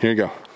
Here you go.